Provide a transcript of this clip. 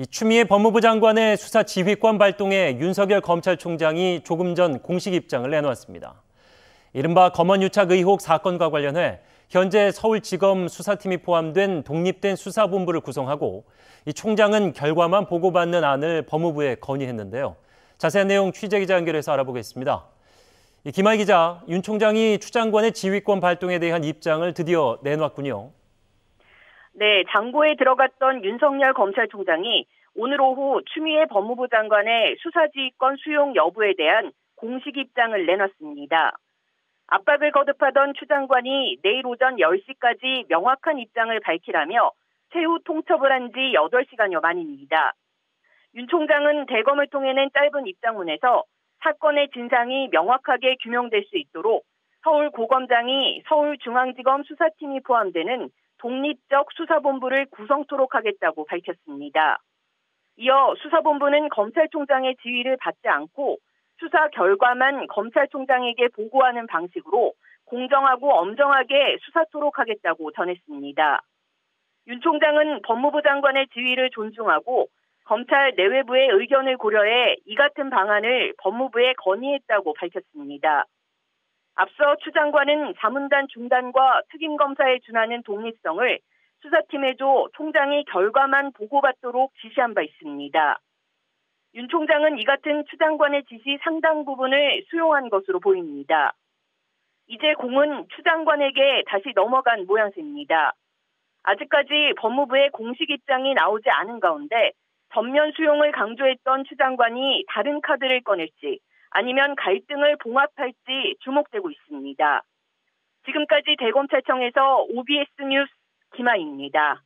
이 추미애 법무부 장관의 수사 지휘권 발동에 윤석열 검찰총장이 조금 전 공식 입장을 내놓았습니다. 이른바 검언유착 의혹 사건과 관련해 현재 서울지검 수사팀이 포함된 독립된 수사본부를 구성하고 이 총장은 결과만 보고받는 안을 법무부에 건의했는데요. 자세한 내용 취재기자 연결해서 알아보겠습니다. 김하희 기자, 윤 총장이 추 장관의 지휘권 발동에 대한 입장을 드디어 내놓았군요. 네, 장고에 들어갔던 윤석열 검찰총장이 오늘 오후 추미애 법무부 장관의 수사지휘권 수용 여부에 대한 공식 입장을 내놨습니다. 압박을 거듭하던 추 장관이 내일 오전 10시까지 명확한 입장을 밝히라며 최후 통첩을 한 지 8시간여 만입니다. 윤 총장은 대검을 통해 낸 짧은 입장문에서 사건의 진상이 명확하게 규명될 수 있도록 서울고검장이 서울중앙지검 수사팀이 포함되는 독립적 수사본부를 구성토록 하겠다고 밝혔습니다. 이어 수사본부는 검찰총장의 지휘를 받지 않고 수사 결과만 검찰총장에게 보고하는 방식으로 공정하고 엄정하게 수사토록 하겠다고 전했습니다. 윤 총장은 법무부 장관의 지휘를 존중하고 검찰 내외부의 의견을 고려해 이 같은 방안을 법무부에 건의했다고 밝혔습니다. 앞서 추 장관은 자문단 중단과 특임 검사에 준하는 독립성을 수사팀에 줘 총장이 결과만 보고받도록 지시한 바 있습니다. 윤 총장은 이 같은 추 장관의 지시 상당 부분을 수용한 것으로 보입니다. 이제 공은 추 장관에게 다시 넘어간 모양새입니다. 아직까지 법무부의 공식 입장이 나오지 않은 가운데 전면 수용을 강조했던 추 장관이 다른 카드를 꺼낼지 아니면 갈등을 봉합할지 주목되고 있습니다. 지금까지 대검찰청에서 OBS 뉴스 김아입니다.